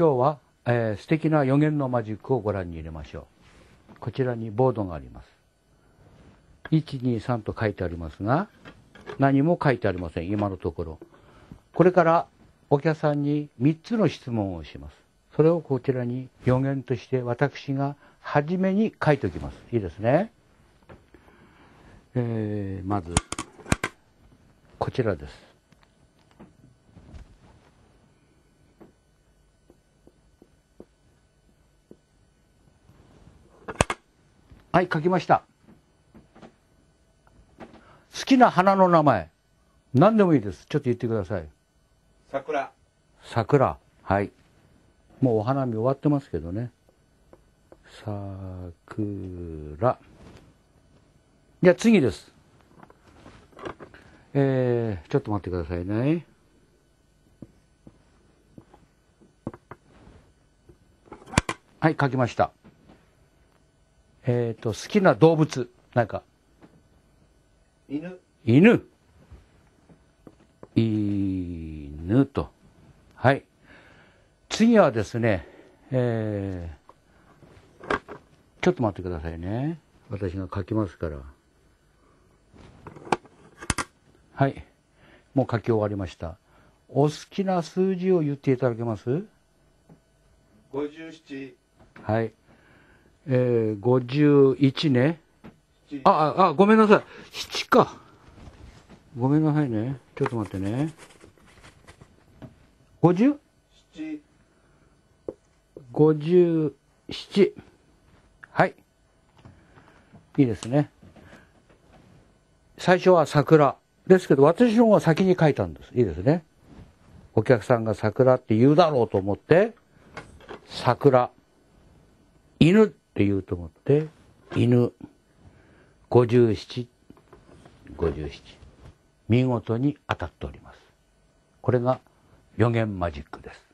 今日は、えー、素敵な予言のマジックをご覧に入れましょう。こちらにボードがあります。1、2、3と書いてありますが、何も書いてありません、今のところ。これからお客さんに3つの質問をします。それをこちらに予言として私が初めに書いておきます。いいですね。えー、まず、こちらです。はい、書きました。好きな花の名前。何でもいいです。ちょっと言ってください。桜。桜。はい。もうお花見終わってますけどね。桜。じゃあ次です。えー、ちょっと待ってくださいね。はい、書きました。えっ、ー、と、好きな動物、なんか。犬？犬。犬と。はい。次はですね、えー、ちょっと待ってくださいね。私が書きますから。はい。もう書き終わりました。お好きな数字を言っていただけます ?57。はい。えー、51ね。あ、あ、あ、ごめんなさい。7か。ごめんなさいね。ちょっと待ってね。50? 7。57。はい。いいですね。最初は桜。ですけど、私の方が先に書いたんです。いいですね。お客さんが桜って言うだろうと思って、桜。犬って言うと思って、犬57、57。見事に当たっております。これが予言マジックです。